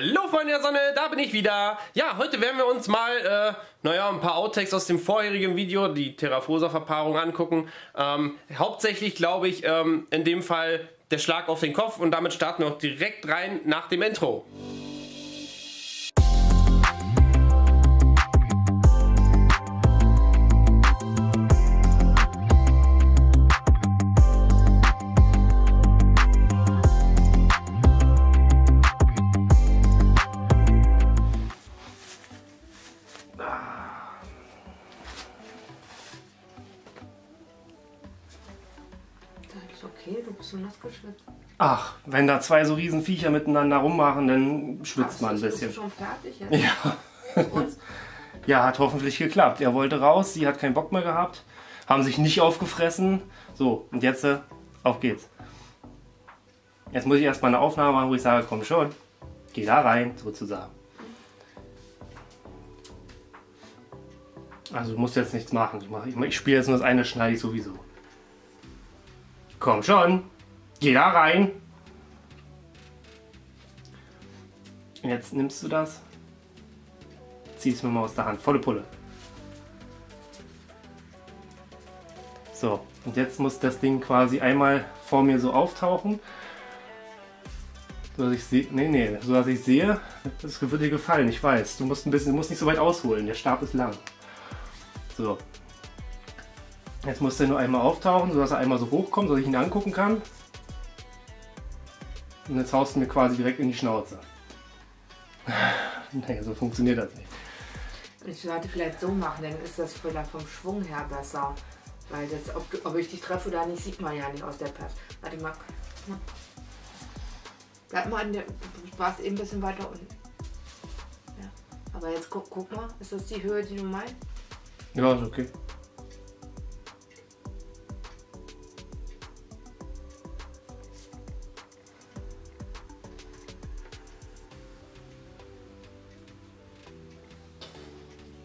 Hallo Freunde der Sonne, da bin ich wieder. Ja, heute werden wir uns mal, äh, naja, ein paar Outtakes aus dem vorherigen Video, die Terrafosa-Verpaarung angucken. Ähm, hauptsächlich glaube ich ähm, in dem Fall der Schlag auf den Kopf und damit starten wir auch direkt rein nach dem Intro. Ist okay, du bist so nass geschwitzt. Ach, wenn da zwei so riesen Viecher miteinander rummachen, dann schwitzt Ach, man ein bist du bisschen. schon fertig jetzt? Ja. Und? ja, hat hoffentlich geklappt. Er wollte raus, sie hat keinen Bock mehr gehabt, haben sich nicht aufgefressen. So, und jetzt äh, auf geht's. Jetzt muss ich erstmal eine Aufnahme machen, wo ich sage, komm schon, geh da rein, sozusagen. Also du musst jetzt nichts machen. Ich, mach- ich, ich spiele jetzt nur das eine, schneide ich sowieso. Komm schon, geh da rein. Jetzt nimmst du das, ziehst mir mal aus der Hand, volle Pulle. So, und jetzt muss das Ding quasi einmal vor mir so auftauchen. So dass ich sehe, nee, nee, so dass ich sehe, das wird dir gefallen, ich weiß. Du musst ein bisschen, du musst nicht so weit ausholen, der Stab ist lang. So. Jetzt muss der nur einmal auftauchen, sodass er einmal so hochkommt, sodass ich ihn angucken kann. Und jetzt haust du mir quasi direkt in die Schnauze. Nee, so funktioniert das nicht. Ich sollte vielleicht so machen, dann ist das vielleicht vom Schwung her besser. Weil das, ob, du, ob ich dich treffe oder nicht, sieht man ja nicht aus der Pass. Warte mal. Bleib mal an der. Du warst eben ein bisschen weiter unten. Ja. Aber jetzt guck, guck mal, ist das die Höhe, die du meinst? Ja, ist okay.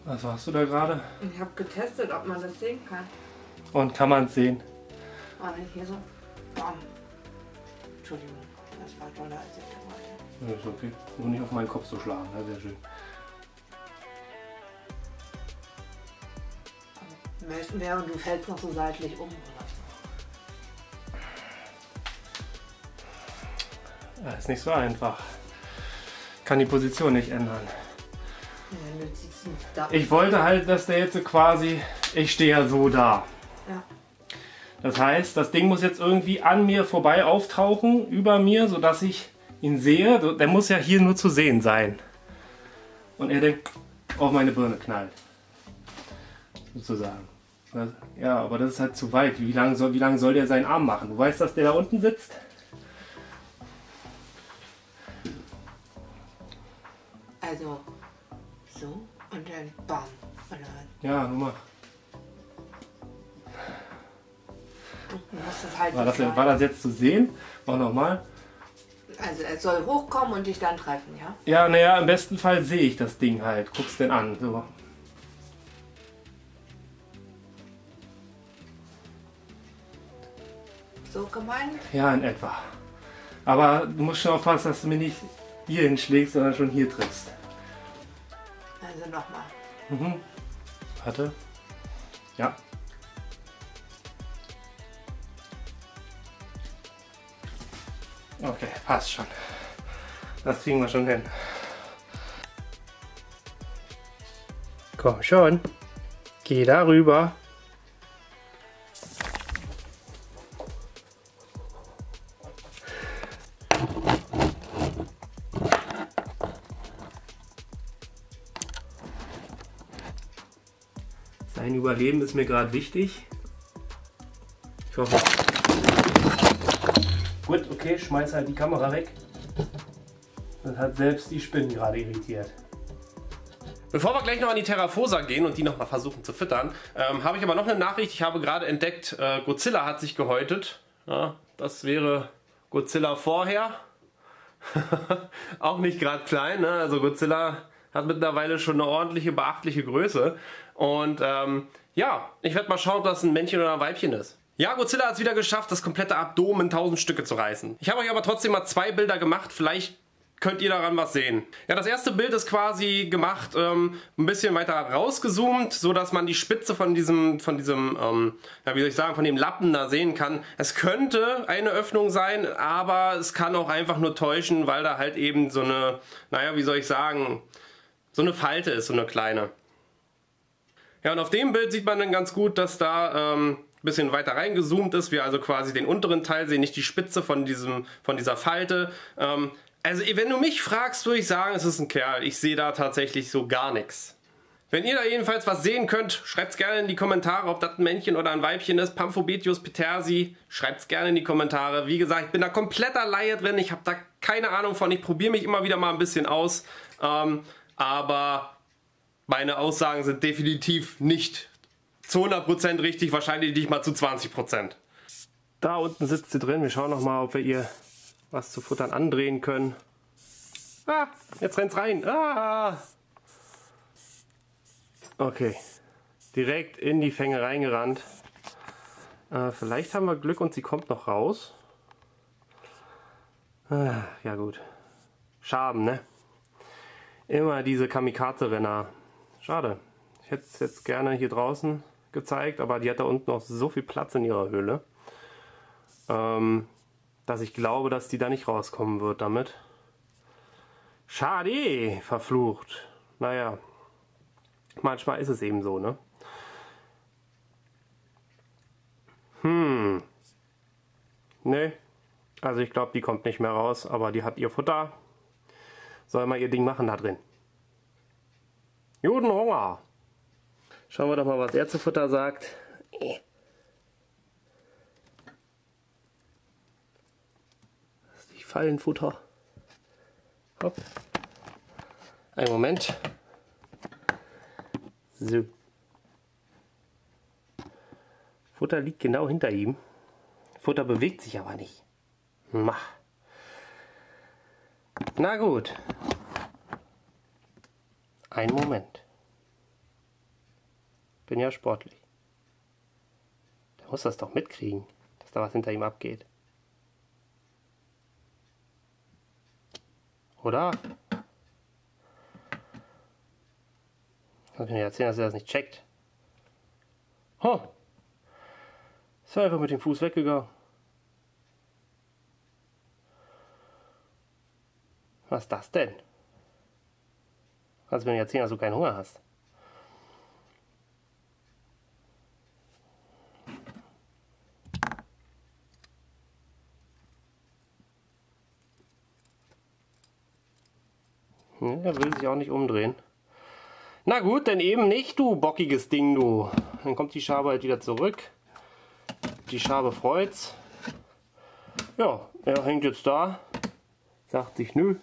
Was hast du da gerade? Ich habe getestet, ob man das sehen kann. Und kann man es sehen? Ah, hier so. Bam. Entschuldigung, das war doller als ich wollte. Ja, ist okay. Nur nicht auf meinen Kopf zu schlagen, ja, sehr schön. Am besten wäre, du fällst noch so seitlich um. Ja, ist nicht so einfach. Kann die Position nicht ändern. Ich wollte halt, dass der jetzt quasi, ich stehe ja so da. Ja. Das heißt, das Ding muss jetzt irgendwie an mir vorbei auftauchen, über mir, sodass ich ihn sehe. Der muss ja hier nur zu sehen sein. Und er denkt, auf meine Birne knallt. Sozusagen. Das, ja, aber das ist halt zu weit. Wie lange soll, wie lang soll der seinen Arm machen? Du weißt, dass der da unten sitzt? Also, so und dann bam. Und dann Ja, nur mal. das halt War das, war das jetzt zu sehen? Mach nochmal. Also, es soll hochkommen und dich dann treffen, ja? Ja, naja, im besten Fall sehe ich das Ding halt. Guck's denn an. So. So gemeint? Ja, in etwa. Aber du musst schon aufpassen, dass du mir nicht hier hinschlägst, sondern schon hier triffst. Nochmal. Mhm. Warte. Ja. Okay, passt schon. Das kriegen wir schon hin. Komm schon. Geh darüber. Sein Überleben ist mir gerade wichtig. Ich hoffe. Gut, okay, schmeiß halt die Kamera weg. Das hat selbst die Spinnen gerade irritiert. Bevor wir gleich noch an die Terrafosa gehen und die nochmal versuchen zu füttern, ähm, habe ich aber noch eine Nachricht. Ich habe gerade entdeckt, äh, Godzilla hat sich gehäutet. Ja, das wäre Godzilla vorher. Auch nicht gerade klein, ne? also Godzilla hat mittlerweile schon eine ordentliche, beachtliche Größe. Und ähm, ja, ich werde mal schauen, ob das ein Männchen oder ein Weibchen ist. Ja, Godzilla hat es wieder geschafft, das komplette Abdomen in tausend Stücke zu reißen. Ich habe euch aber trotzdem mal zwei Bilder gemacht. Vielleicht könnt ihr daran was sehen. Ja, das erste Bild ist quasi gemacht, ähm, ein bisschen weiter rausgezoomt, so dass man die Spitze von diesem, von diesem, ähm, ja, wie soll ich sagen, von dem Lappen da sehen kann. Es könnte eine Öffnung sein, aber es kann auch einfach nur täuschen, weil da halt eben so eine, naja, wie soll ich sagen, so eine Falte ist, so eine kleine. Ja, und auf dem Bild sieht man dann ganz gut, dass da ähm, ein bisschen weiter reingezoomt ist. Wir also quasi den unteren Teil sehen, nicht die Spitze von, diesem, von dieser Falte. Ähm, also wenn du mich fragst, würde ich sagen, es ist ein Kerl. Ich sehe da tatsächlich so gar nichts. Wenn ihr da jedenfalls was sehen könnt, schreibt es gerne in die Kommentare, ob das ein Männchen oder ein Weibchen ist. Pamphobetius petersi, schreibt es gerne in die Kommentare. Wie gesagt, ich bin da kompletter Laie drin, ich habe da keine Ahnung von. Ich probiere mich immer wieder mal ein bisschen aus. Ähm, aber meine Aussagen sind definitiv nicht zu 100% richtig, wahrscheinlich nicht mal zu 20%. Da unten sitzt sie drin. Wir schauen noch mal, ob wir ihr was zu futtern andrehen können. Ah, jetzt rennt's rein. Ah. Okay. Direkt in die Fänge reingerannt. Äh, vielleicht haben wir Glück und sie kommt noch raus. Ah, ja gut. Schaben, ne? Immer diese Kamikaze-Renner. Schade. Ich hätte es jetzt gerne hier draußen gezeigt, aber die hat da unten noch so viel Platz in ihrer Höhle. Ähm, dass ich glaube, dass die da nicht rauskommen wird damit. Schade, verflucht. Naja, manchmal ist es eben so, ne? Hm. Ne, also ich glaube, die kommt nicht mehr raus, aber die hat ihr Futter. Soll mal ihr Ding machen da drin. Hunger. Schauen wir doch mal, was er zu Futter sagt. Fallenfutter. Hopp. Ein Moment. So. Futter liegt genau hinter ihm. Futter bewegt sich aber nicht. Mach. Na gut. Ein Moment. Bin ja sportlich. Der muss das doch mitkriegen, dass da was hinter ihm abgeht. Oder? Kann ich mir erzählen, dass er das nicht checkt. Oh. Ist er einfach mit dem Fuß weggegangen. Was ist das denn? Kannst du mir nicht erzählen, dass du keinen Hunger hast? Er will sich auch nicht umdrehen. Na gut, dann eben nicht, du bockiges Ding, du. Dann kommt die Schabe halt wieder zurück. Die Schabe freut's. Ja, er hängt jetzt da. Sagt sich, nö,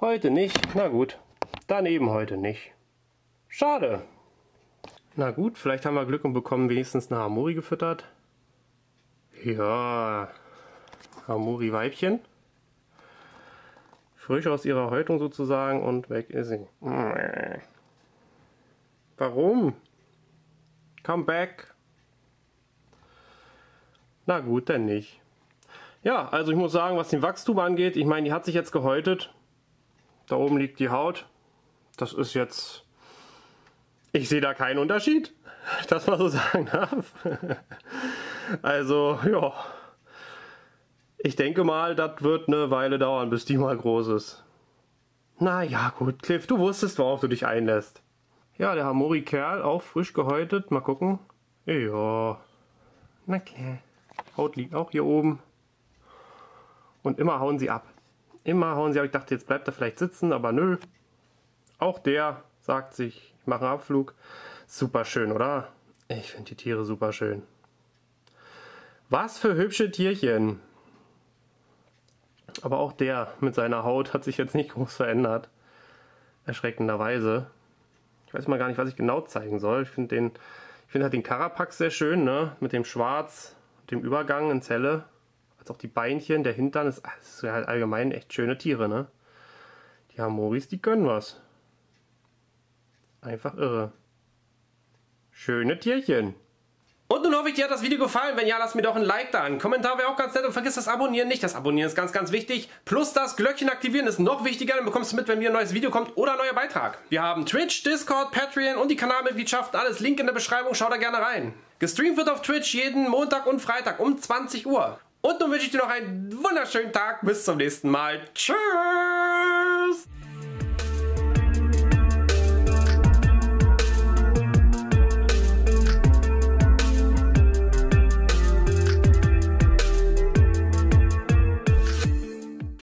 heute nicht. Na gut, dann eben heute nicht. Schade. Na gut, vielleicht haben wir Glück und bekommen wenigstens eine Hamuri gefüttert. Ja, Hamuri-Weibchen frisch aus ihrer Häutung sozusagen und weg ist sie. Warum? Come back. Na gut, dann nicht. Ja, also ich muss sagen, was den Wachstum angeht, ich meine, die hat sich jetzt gehäutet. Da oben liegt die Haut. Das ist jetzt... Ich sehe da keinen Unterschied, dass man so sagen darf. also, ja. Ich denke mal, das wird eine Weile dauern, bis die mal groß ist. Na ja, gut, Cliff, du wusstest, worauf du dich einlässt. Ja, der Hamori-Kerl, auch frisch gehäutet. Mal gucken. Ja. Na klar. Haut liegt auch hier oben. Und immer hauen sie ab. Immer hauen sie ab. Ich dachte, jetzt bleibt er vielleicht sitzen, aber nö. Auch der sagt sich, ich mache einen Abflug. Super schön, oder? Ich finde die Tiere super schön. Was für hübsche Tierchen. Aber auch der mit seiner Haut hat sich jetzt nicht groß verändert. Erschreckenderweise. Ich weiß mal gar nicht, was ich genau zeigen soll. Ich finde den, ich halt den Karapax sehr schön, ne? Mit dem Schwarz, dem Übergang in Zelle. Als auch die Beinchen, der Hintern das ist halt allgemein echt schöne Tiere, ne? Die Hamoris, die können was. Einfach irre. Schöne Tierchen. Und nun hoffe ich, dir hat das Video gefallen. Wenn ja, lass mir doch ein Like da. Ein Kommentar wäre auch ganz nett und vergiss das Abonnieren nicht. Das Abonnieren ist ganz, ganz wichtig. Plus das Glöckchen aktivieren ist noch wichtiger. Dann bekommst du mit, wenn wieder ein neues Video kommt oder ein neuer Beitrag. Wir haben Twitch, Discord, Patreon und die Kanalmitgliedschaften. Alles Link in der Beschreibung. Schau da gerne rein. Gestreamt wird auf Twitch jeden Montag und Freitag um 20 Uhr. Und nun wünsche ich dir noch einen wunderschönen Tag. Bis zum nächsten Mal. Tschüss.